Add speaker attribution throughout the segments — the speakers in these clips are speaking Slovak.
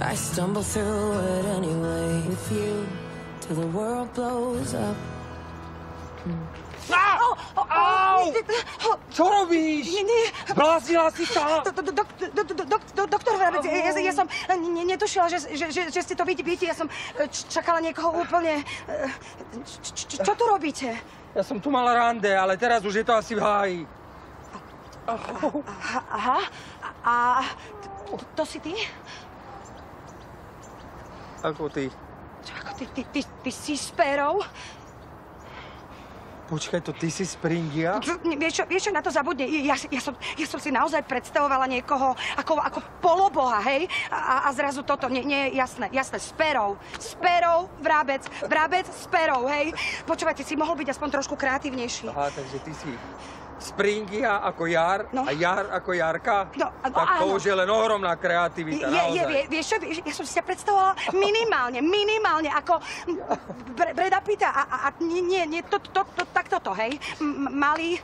Speaker 1: I stumble through it anyway with you till the world blows up.
Speaker 2: Čo robíš?
Speaker 3: Nie, nie.
Speaker 2: Zbláznila si sa?
Speaker 3: Do- do- do- do- do- do- do- Doktor Vrabec, ja, som ne- netušila, že, že, že, že ste to vy, víte. Ja som e, č- čakala niekoho úplne... e, č- Čo tu robíte?
Speaker 2: Ja som tu mala rande, ale teraz už je to asi v háji.
Speaker 3: Aha, aha. A, to si ty?
Speaker 2: Ako ty?
Speaker 3: Čo, ako ty, ty, ty, ty si s?
Speaker 2: Počkaj, to ty si
Speaker 3: ne, Vieš čo, vieš čo, na to zabudne. Ja, ja, som, ja som si naozaj predstavovala niekoho ako, ako poloboha, hej? A, a zrazu toto, nie, nie, jasné, jasné, s perou. S perou, vrabec, vrabec s perou, hej? Počúvajte, si mohol byť aspoň trošku kreatívnejší.
Speaker 2: Aha, takže ty si Springia ako Jar
Speaker 3: No.
Speaker 2: a Jar ako Jarka?
Speaker 3: No, no,
Speaker 2: tak to
Speaker 3: áno.
Speaker 2: už je len ohromná kreativita,
Speaker 3: Je, je,
Speaker 2: naozaj.
Speaker 3: vie, vieš čo, vieš, ja som si ťa predstavovala minimálne, minimálne ako Bre, Breda Pitta a, a, a nie, nie, nie, to, to, to, tak toto, hej? M- malý,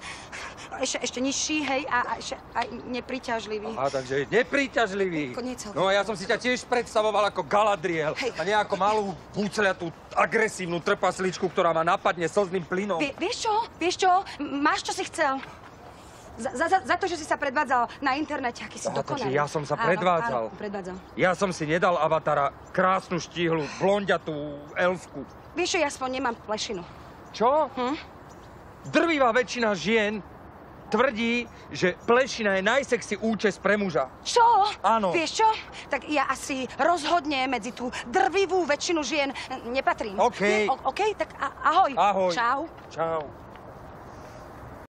Speaker 3: ešte, ešte nižší, hej, a, a ešte aj nepriťažlivý.
Speaker 2: Aha, takže nepríťažlivý. No a ja som si ťa tiež predstavoval ako Galadriel.
Speaker 3: Hej.
Speaker 2: A nie ako malú, bucľatú, agresívnu trpasličku, ktorá ma napadne slzným plynom.
Speaker 3: Vie, vieš čo, vieš čo, máš, čo si chcel. Za, za, za, to, že si sa predvádzal na internete, aký si
Speaker 2: Aha,
Speaker 3: dokonalý.
Speaker 2: takže ja som sa
Speaker 3: Áno,
Speaker 2: predvádzal.
Speaker 3: Áno, predvádzal.
Speaker 2: Ja som si nedal avatara krásnu štíhlu, blondiatú elfku.
Speaker 3: Vieš ja aspoň nemám plešinu.
Speaker 2: Čo?
Speaker 3: Hm?
Speaker 2: Drvivá väčšina žien tvrdí, že plešina je najsexy účes pre muža.
Speaker 3: Čo?
Speaker 2: Áno.
Speaker 3: Vieš čo? Tak ja asi rozhodne medzi tú drvivú väčšinu žien nepatrím.
Speaker 2: OK.
Speaker 3: O, OK, tak ahoj.
Speaker 2: Ahoj.
Speaker 3: Čau.
Speaker 2: Čau.